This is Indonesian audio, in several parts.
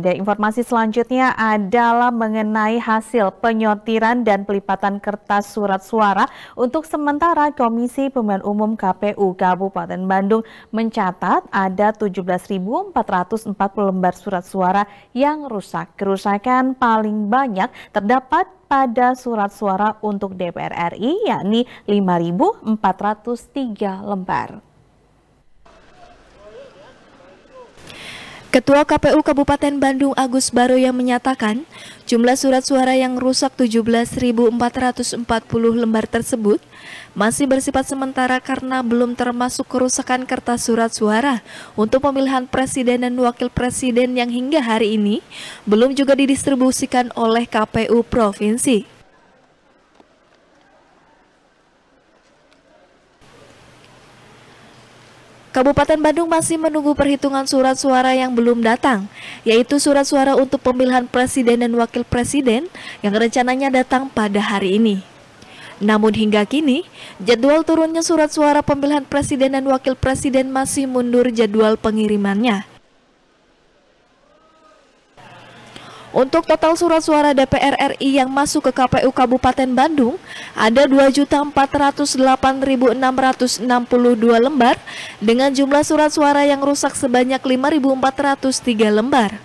Dan informasi selanjutnya adalah mengenai hasil penyotiran dan pelipatan kertas surat suara untuk sementara Komisi Pemilihan Umum KPU Kabupaten Bandung mencatat ada 17.440 lembar surat suara yang rusak. Kerusakan paling banyak terdapat pada surat suara untuk DPR RI yakni 5.403 lembar. Ketua KPU Kabupaten Bandung Agus Baro yang menyatakan jumlah surat suara yang rusak 17.440 lembar tersebut masih bersifat sementara karena belum termasuk kerusakan kertas surat suara untuk pemilihan presiden dan wakil presiden yang hingga hari ini belum juga didistribusikan oleh KPU Provinsi. Kabupaten Bandung masih menunggu perhitungan surat suara yang belum datang, yaitu surat suara untuk pemilihan presiden dan wakil presiden yang rencananya datang pada hari ini. Namun hingga kini, jadwal turunnya surat suara pemilihan presiden dan wakil presiden masih mundur jadwal pengirimannya. Untuk total surat suara DPR RI yang masuk ke KPU Kabupaten Bandung ada 2.408.662 lembar dengan jumlah surat suara yang rusak sebanyak 5.403 lembar.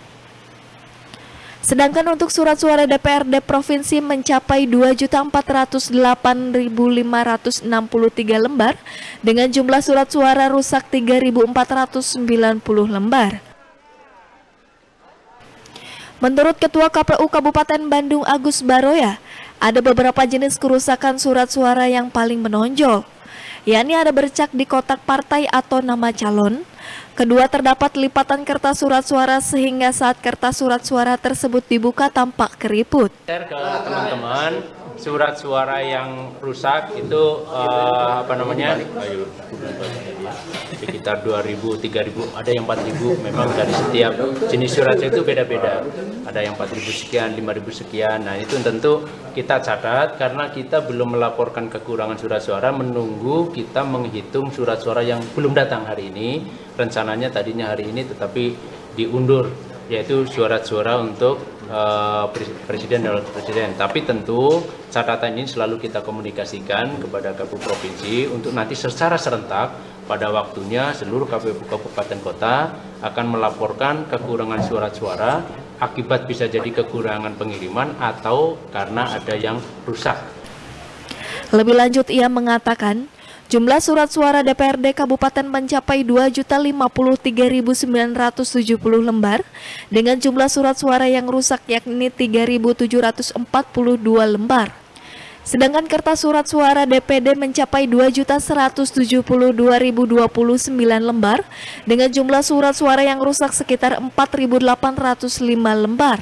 Sedangkan untuk surat suara DPRD provinsi mencapai 2.408.563 lembar dengan jumlah surat suara rusak 3.490 lembar. Menurut Ketua KPU Kabupaten Bandung Agus Baroya, ada beberapa jenis kerusakan surat suara yang paling menonjol, yakni ada bercak di kotak partai atau nama calon. Kedua terdapat lipatan kertas surat suara sehingga saat kertas surat suara tersebut dibuka tampak keriput. Ke teman-teman surat suara yang rusak itu uh, apa namanya? Sekitar 2000 3000 ada yang 4000 memang dari setiap jenis surat itu beda-beda. Ada yang 4000 sekian 5000 sekian. Nah itu tentu kita catat karena kita belum melaporkan kekurangan surat suara. Menunggu kita menghitung surat suara yang belum datang hari ini. Rencananya tadinya hari ini tetapi diundur yaitu surat-suara untuk uh, presiden dan presiden. Tapi tentu catatan ini selalu kita komunikasikan kepada KPU provinsi untuk nanti secara serentak pada waktunya seluruh KPU kabupaten kota akan melaporkan kekurangan surat suara akibat bisa jadi kekurangan pengiriman atau karena ada yang rusak. Lebih lanjut ia mengatakan Jumlah surat suara DPRD Kabupaten mencapai 2.053.970 lembar dengan jumlah surat suara yang rusak yakni 3.742 lembar. Sedangkan kertas surat suara DPD mencapai 2.172.029 lembar dengan jumlah surat suara yang rusak sekitar 4.805 lembar.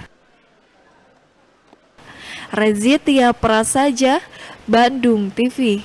Rezitia Prasaja, Bandung TV